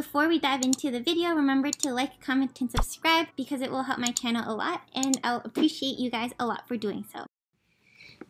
Before we dive into the video, remember to like, comment, and subscribe because it will help my channel a lot and I'll appreciate you guys a lot for doing so.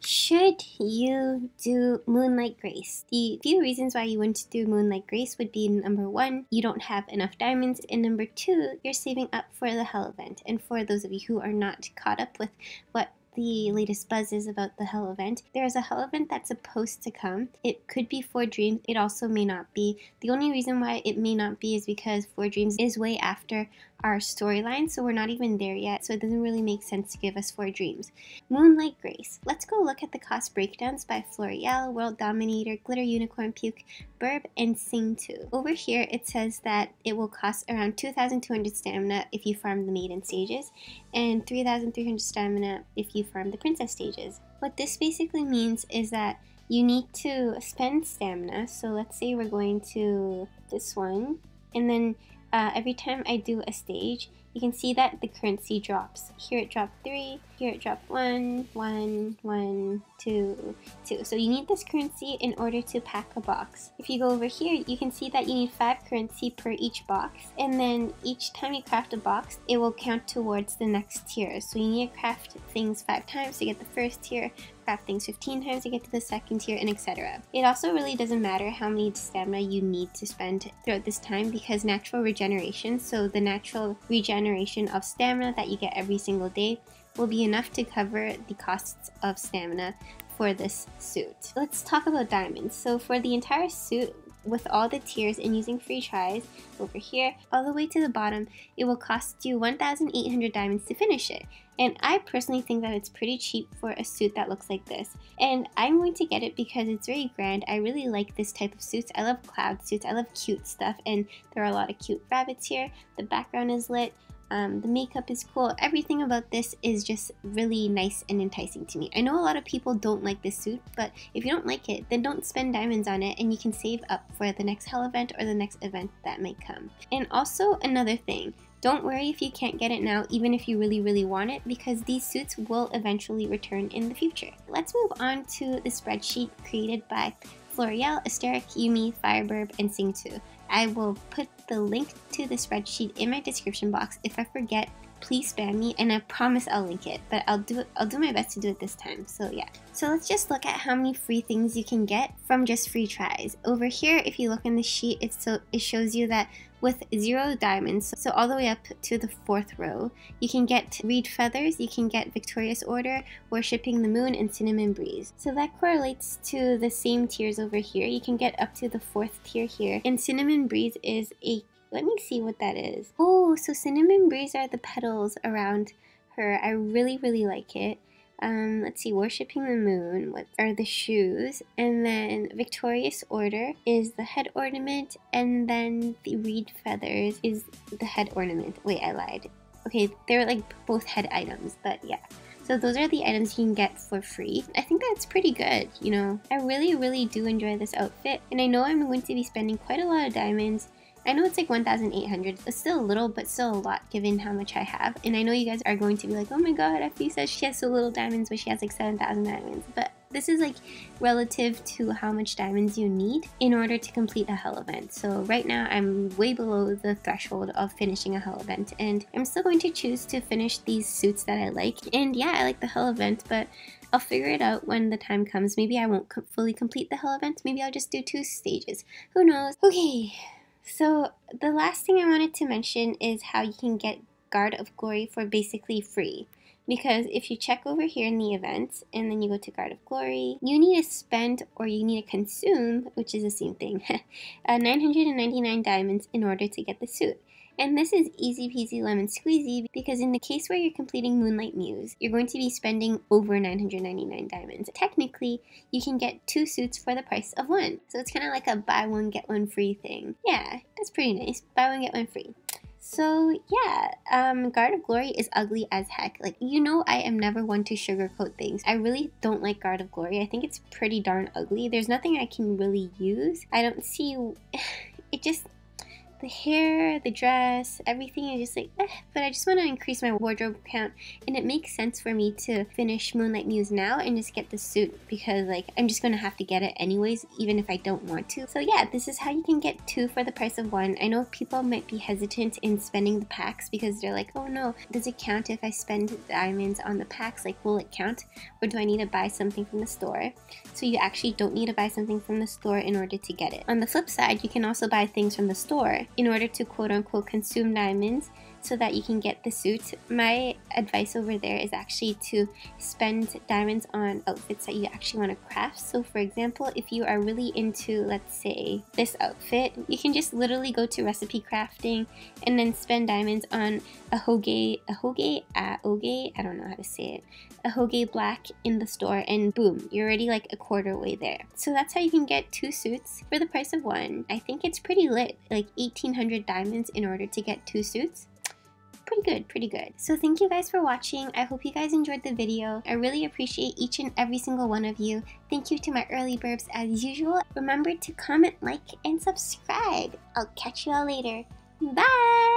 Should you do Moonlight Grace? The few reasons why you wouldn't do Moonlight Grace would be number one, you don't have enough diamonds, and number two, you're saving up for the Hell event. And for those of you who are not caught up with what the latest buzz is about the Hell event. There is a Hell event that's supposed to come. It could be For Dreams, it also may not be. The only reason why it may not be is because For Dreams is way after our storyline, so we're not even there yet, so it doesn't really make sense to give us four dreams. Moonlight Grace. Let's go look at the cost breakdowns by Florielle, World Dominator, Glitter Unicorn Puke, Birb, and Syngtu. Over here, it says that it will cost around 2,200 stamina if you farm the Maiden stages, and 3,300 stamina if you farm the Princess stages. What this basically means is that you need to spend stamina, so let's say we're going to this one, and then uh, every time I do a stage, you can see that the currency drops. Here it dropped 3, here it dropped 1, 1, 1, 2, 2. So you need this currency in order to pack a box. If you go over here, you can see that you need 5 currency per each box. And then each time you craft a box, it will count towards the next tier. So you need to craft things 5 times to get the first tier, craft things 15 times to get to the second tier, and etc. It also really doesn't matter how many stamina you need to spend throughout this time because natural regeneration, so the natural regeneration of stamina that you get every single day, will be enough to cover the costs of stamina for this suit. Let's talk about diamonds. So for the entire suit, with all the tiers and using free tries over here all the way to the bottom, it will cost you 1,800 diamonds to finish it. And I personally think that it's pretty cheap for a suit that looks like this. And I'm going to get it because it's very grand. I really like this type of suits. I love cloud suits. I love cute stuff. And there are a lot of cute rabbits here. The background is lit. Um, the makeup is cool. Everything about this is just really nice and enticing to me. I know a lot of people don't like this suit, but if you don't like it, then don't spend diamonds on it and you can save up for the next Hell event or the next event that might come. And also another thing, don't worry if you can't get it now, even if you really, really want it, because these suits will eventually return in the future. Let's move on to the spreadsheet created by Florielle, Asteric, Yumi, Fireburb, and Syngtu. I will put the link to the spreadsheet in my description box. If I forget, please spam me and I promise I'll link it, but I'll do I'll do my best to do it this time. So yeah. So let's just look at how many free things you can get from just free tries. Over here, if you look in the sheet, it so it shows you that with zero diamonds, so all the way up to the fourth row, you can get Reed Feathers, you can get Victorious Order, Worshipping the Moon, and Cinnamon Breeze. So that correlates to the same tiers over here. You can get up to the fourth tier here, and Cinnamon Breeze is a let me see what that is. Oh, so Cinnamon Breeze are the petals around her. I really, really like it. Um, let's see, Worshipping the Moon what are the shoes, and then Victorious Order is the head ornament, and then the Reed Feathers is the head ornament. Wait, I lied. Okay, they're like both head items, but yeah. So those are the items you can get for free. I think that's pretty good, you know. I really, really do enjoy this outfit, and I know I'm going to be spending quite a lot of diamonds I know it's like 1,800. It's still a little, but still a lot given how much I have. And I know you guys are going to be like, oh my god, Effie says she has so little diamonds, but she has like 7,000 diamonds. But this is like relative to how much diamonds you need in order to complete a hell event. So right now I'm way below the threshold of finishing a hell event and I'm still going to choose to finish these suits that I like. And yeah, I like the hell event, but I'll figure it out when the time comes. Maybe I won't fully complete the hell event. Maybe I'll just do two stages. Who knows? Okay, so the last thing I wanted to mention is how you can get Guard of Glory for basically free. Because if you check over here in the events and then you go to Guard of Glory, you need to spend or you need to consume, which is the same thing, uh, 999 diamonds in order to get the suit. And this is easy peasy lemon squeezy because in the case where you're completing Moonlight Muse, you're going to be spending over 999 diamonds. Technically, you can get two suits for the price of one. So it's kind of like a buy one, get one free thing. Yeah, that's pretty nice. Buy one, get one free. So yeah, um, Guard of Glory is ugly as heck. Like, you know I am never one to sugarcoat things. I really don't like Guard of Glory. I think it's pretty darn ugly. There's nothing I can really use. I don't see... It just the hair, the dress, everything is just like, eh, but I just want to increase my wardrobe count and it makes sense for me to finish Moonlight Muse now and just get the suit because like I'm just going to have to get it anyways even if I don't want to. So yeah, this is how you can get two for the price of one. I know people might be hesitant in spending the packs because they're like, oh no, does it count if I spend diamonds on the packs? Like will it count or do I need to buy something from the store? So you actually don't need to buy something from the store in order to get it. On the flip side, you can also buy things from the store in order to quote unquote consume diamonds so that you can get the suit. My advice over there is actually to spend diamonds on outfits that you actually want to craft. So for example, if you are really into, let's say, this outfit, you can just literally go to recipe crafting and then spend diamonds on a hoge, a hoge, a oge, I don't know how to say it, a hoge black in the store and boom, you're already like a quarter way there. So that's how you can get two suits for the price of one. I think it's pretty lit, like 1800 diamonds in order to get two suits pretty good, pretty good. So thank you guys for watching. I hope you guys enjoyed the video. I really appreciate each and every single one of you. Thank you to my early burbs as usual. Remember to comment, like, and subscribe. I'll catch you all later. Bye!